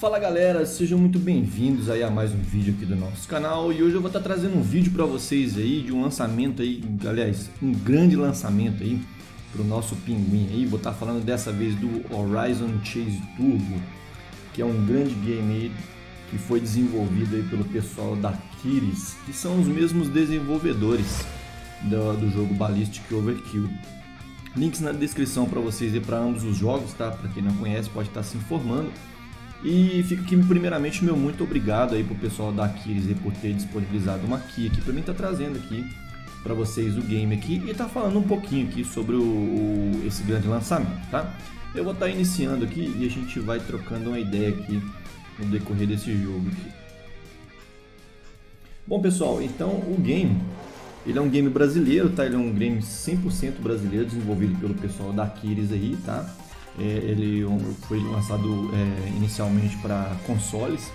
Fala galera, sejam muito bem-vindos aí a mais um vídeo aqui do nosso canal e hoje eu vou estar trazendo um vídeo para vocês aí de um lançamento aí, aliás, um grande lançamento aí para o nosso pinguim aí, vou estar falando dessa vez do Horizon Chase Turbo, que é um grande game aí que foi desenvolvido aí pelo pessoal da Kiris, que são os mesmos desenvolvedores do, do jogo Ballistic Overkill. Links na descrição para vocês e para ambos os jogos, tá? Para quem não conhece pode estar se informando. E fica aqui primeiramente meu muito obrigado aí pro pessoal da Aquiles por ter disponibilizado uma key aqui para mim tá trazendo aqui para vocês o game aqui e tá falando um pouquinho aqui sobre o, o esse grande lançamento, tá? Eu vou estar tá iniciando aqui e a gente vai trocando uma ideia aqui no decorrer desse jogo aqui. Bom pessoal, então o game ele é um game brasileiro, tá? Ele é um game 100% brasileiro desenvolvido pelo pessoal da Aquiles aí, tá? É, ele foi lançado é, inicialmente para consoles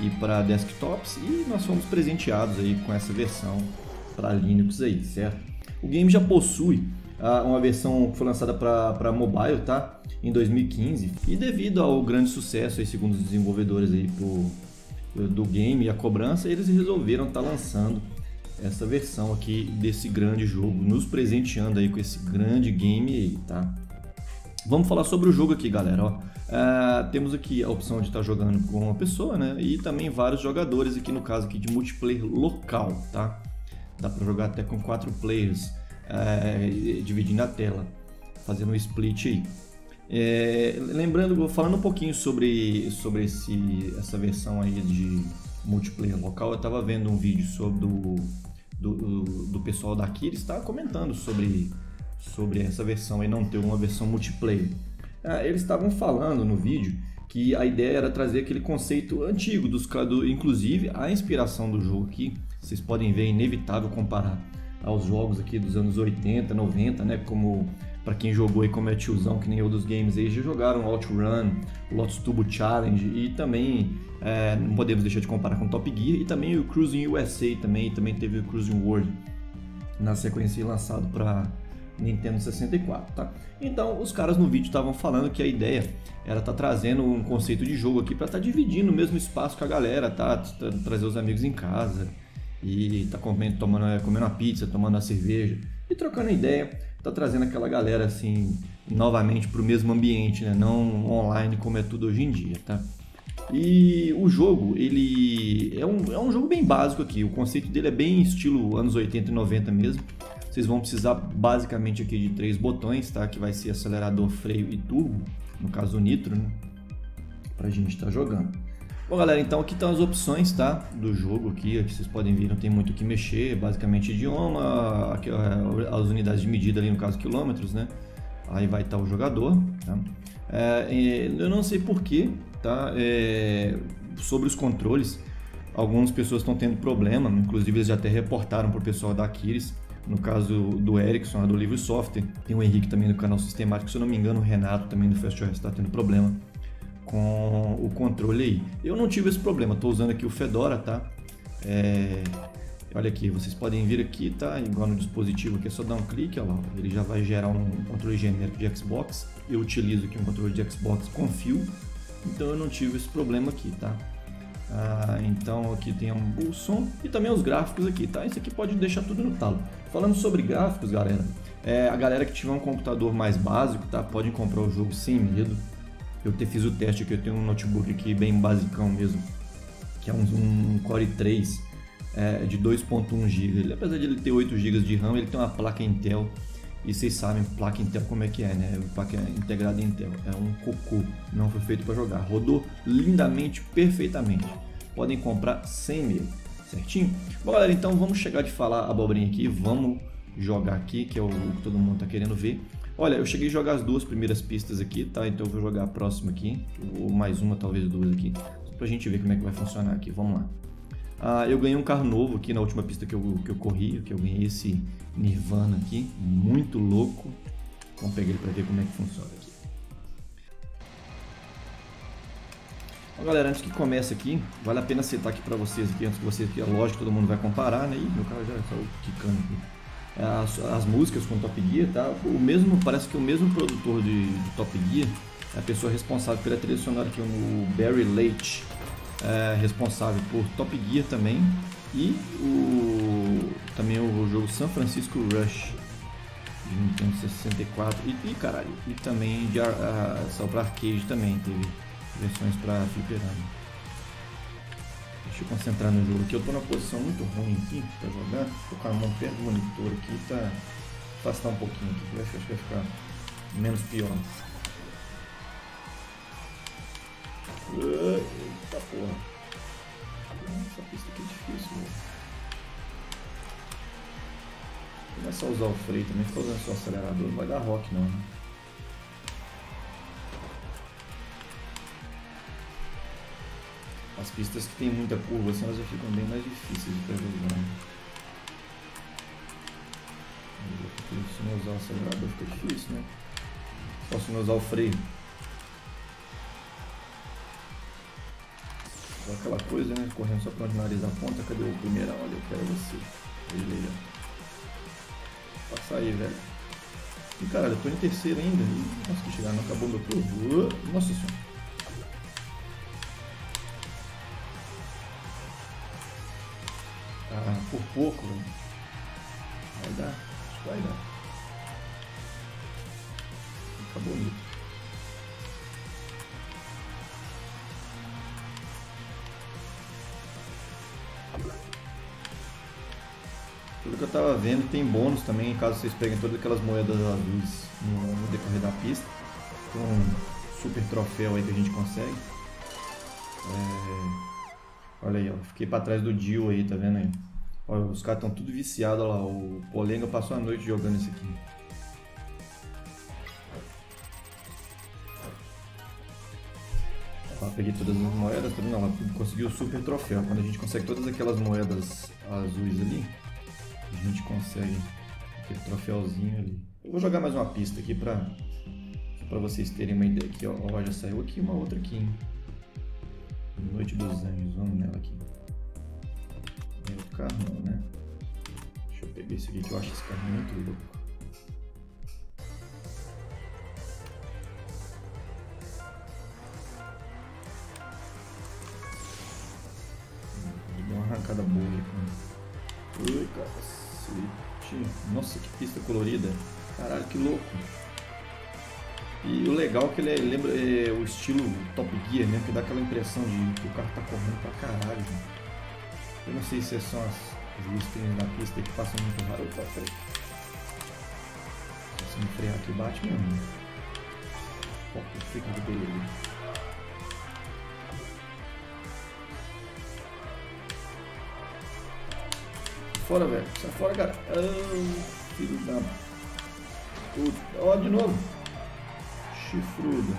e para desktops e nós fomos presenteados aí com essa versão para Linux aí, certo? O game já possui ah, uma versão que foi lançada para mobile, tá? Em 2015 e devido ao grande sucesso aí, segundo os desenvolvedores aí pro, do game e a cobrança, eles resolveram estar tá lançando essa versão aqui desse grande jogo, nos presenteando aí com esse grande game aí, tá? Vamos falar sobre o jogo aqui, galera. Ó, uh, temos aqui a opção de estar tá jogando com uma pessoa, né? E também vários jogadores aqui no caso aqui de multiplayer local, tá? Dá para jogar até com quatro players, uh, dividindo a tela, fazendo um split aí. É, lembrando, falando um pouquinho sobre, sobre esse, essa versão aí de multiplayer local, eu estava vendo um vídeo sobre do, do, do pessoal da Kiris, estava comentando sobre sobre essa versão e não ter uma versão multiplayer. Ah, eles estavam falando no vídeo que a ideia era trazer aquele conceito antigo dos do, inclusive a inspiração do jogo aqui, vocês podem ver é inevitável comparar aos jogos aqui dos anos 80, 90, né, como para quem jogou aí como é tiozão, que nem eu dos games aí, já jogaram OutRun, Lotus Turbo Challenge e também é, não podemos deixar de comparar com Top Gear e também o Cruising USA também, também teve o Cruising World na sequência lançado para Nintendo 64, tá? Então, os caras no vídeo estavam falando que a ideia era estar tá trazendo um conceito de jogo aqui para estar tá dividindo o mesmo espaço com a galera, tá? Trazer os amigos em casa e tá comendo, tomando, é, comendo uma pizza, tomando uma cerveja e trocando ideia, tá trazendo aquela galera assim novamente para o mesmo ambiente, né? Não online como é tudo hoje em dia, tá? E o jogo, ele é um, é um jogo bem básico aqui. O conceito dele é bem estilo anos 80 e 90 mesmo. Vocês vão precisar basicamente aqui de três botões, tá? Que vai ser acelerador, freio e turbo, no caso o nitro, né? Pra gente estar tá jogando. Bom, galera, então aqui estão as opções, tá? Do jogo aqui, aqui vocês podem ver, não tem muito o que mexer, basicamente idioma, aqui, as unidades de medida ali, no caso quilômetros, né? Aí vai estar tá o jogador, tá? É, eu não sei porquê, tá? É, sobre os controles, algumas pessoas estão tendo problema, inclusive eles já até reportaram para o pessoal da Aquiles, no caso do Ericsson, do Livre Software, tem o Henrique também do canal Sistemático, se eu não me engano, o Renato também do Fast está tendo problema com o controle aí. Eu não tive esse problema, estou usando aqui o Fedora, tá? É... Olha aqui, vocês podem vir aqui, tá? Igual no dispositivo aqui, é só dar um clique, olha lá, ele já vai gerar um controle genérico de Xbox. Eu utilizo aqui um controle de Xbox com fio, então eu não tive esse problema aqui, tá? Ah, então aqui tem um, o som e também os gráficos aqui, tá? Isso aqui pode deixar tudo no talo. Falando sobre gráficos, galera, é, a galera que tiver um computador mais básico, tá? Pode comprar o jogo sem medo. Eu te fiz o teste aqui, eu tenho um notebook aqui bem basicão mesmo, que é um, um Core 3 é, de 2.1 GB. Apesar de ele ter 8 GB de RAM, ele tem uma placa Intel. E vocês sabem, placa Intel como é que é, né? Placa integrada Intel. É um cocô. Não foi feito para jogar. Rodou lindamente, perfeitamente. Podem comprar sem medo. Certinho? Bom, galera, então vamos chegar de falar a abobrinha aqui. Vamos jogar aqui, que é o que todo mundo tá querendo ver. Olha, eu cheguei a jogar as duas primeiras pistas aqui, tá? Então eu vou jogar a próxima aqui. Ou mais uma, talvez duas aqui. Só pra gente ver como é que vai funcionar aqui. Vamos lá. Ah, eu ganhei um carro novo aqui na última pista que eu, que eu corri, que eu ganhei esse Nirvana aqui, muito louco. Vamos pegar ele para ver como é que funciona aqui. Bom, galera, antes que comece aqui, vale a pena citar aqui para vocês aqui, antes que vocês, que é lógico, todo mundo vai comparar, né? Ih, meu carro já saiu quicando aqui. As, as, músicas com Top Gear, tá? O mesmo, parece que o mesmo produtor de, de Top Gear é a pessoa responsável pela trilha sonora aqui, o Barry Leite, é, responsável por Top Gear também e o também o jogo San Francisco Rush de Nintendo 64 e, e caralho, e também de, uh, só para arcade também teve versões para fliperama. Deixa eu concentrar no jogo aqui. Eu tô numa posição muito ruim aqui pra jogar. Vou colocar a mão perto do monitor aqui pra afastar um pouquinho aqui. Acho que vai ficar menos pior. Eita porra. Essa pista aqui é difícil. Começa a usar o freio também, fica usando só o acelerador, não vai dar rock não, né? As pistas que tem muita curva assim, elas já ficam bem mais difíceis de jogar. Se não usar o acelerador fica difícil, né? Só se não usar o freio. Só aquela coisa, né? Correndo só para onde nariz ponta. Cadê o primeiro? Olha, eu quero você. Beleza. Passa aí, velho. E caralho, eu tô em terceiro ainda. Não consegui chegar, não acabou meu turno. Nossa senhora. Pouco, velho. Vai dar, acho que vai dar. Fica bonito. Tudo que eu tava vendo tem bônus também, caso vocês peguem todas aquelas moedas azuis no, decorrer da pista. Com um super troféu aí que a gente consegue. É... Olha aí, ó, fiquei pra trás do Dio aí, tá vendo aí? Olha, os caras estão tudo viciados lá. O Polenga passou a noite jogando isso aqui. Peguei todas as moedas, tá conseguiu o super troféu. Quando a gente consegue todas aquelas moedas azuis ali, a gente consegue aquele troféuzinho ali. Eu vou jogar mais uma pista aqui pra, pra vocês terem uma ideia aqui. Ó, já saiu aqui uma outra aqui, hein? Noite dos Anjos, vamos nela aqui. Meu carro? Deixa eu pegar esse aqui que eu acho esse carro muito louco. Deu uma arrancada boa aqui. Nossa, que pista colorida. Caralho, que louco. E o legal é que ele é, lembra é, o estilo Top Gear, né? Que dá aquela impressão de que o carro tá correndo pra caralho. Né? Eu não sei se são as, listrinhas da pista que passam muito raro. Opa, peraí. Se me frear aqui bate mesmo. Ó, fica de beleza. Fora, velho. Sai fora, cara. Oh, filho da... Ó, de novo. Chifrudo.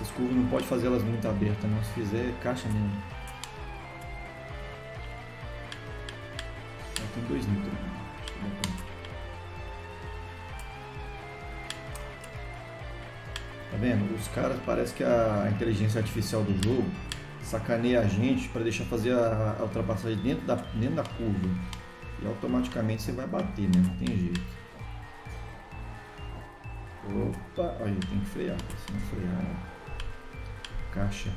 Essas curvas não pode fazer elas muito abertas, não. Se fizer, caixa mesmo. Tem dois nitros. Tá vendo? Os caras parece que a inteligência artificial do jogo sacaneia a gente para deixar fazer a, a ultrapassagem dentro da, dentro da curva. E automaticamente você vai bater, né? Não tem jeito. Opa, olha, tem que frear. Se não frear, caixa.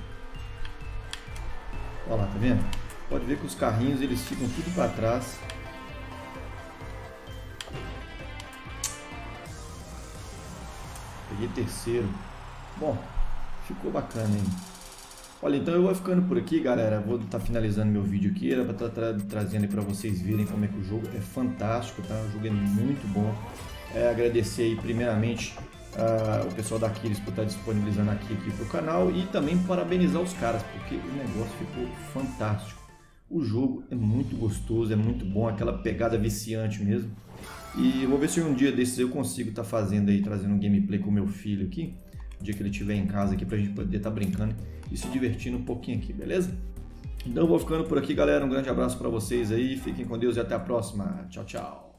Olha lá, tá vendo? Pode ver que os carrinhos eles ficam tudo para trás. Peguei terceiro. Bom, ficou bacana, hein? Olha, então eu vou ficando por aqui, galera. Vou estar tá finalizando meu vídeo aqui. Era para estar tá tra trazendo para vocês verem como é que o jogo é fantástico, tá? O jogo é muito bom é, agradecer aí primeiramente uh, o pessoal da Aquiles por estar disponibilizando aqui, aqui para o canal e também parabenizar os caras, porque o negócio ficou fantástico. O jogo é muito gostoso, é muito bom, aquela pegada viciante mesmo. E vou ver se um dia desses eu consigo estar tá fazendo aí, trazendo um gameplay com meu filho aqui, o dia que ele estiver em casa aqui, para a gente poder estar tá brincando e se divertindo um pouquinho aqui, beleza? Então eu vou ficando por aqui, galera. Um grande abraço para vocês aí. Fiquem com Deus e até a próxima. Tchau, tchau.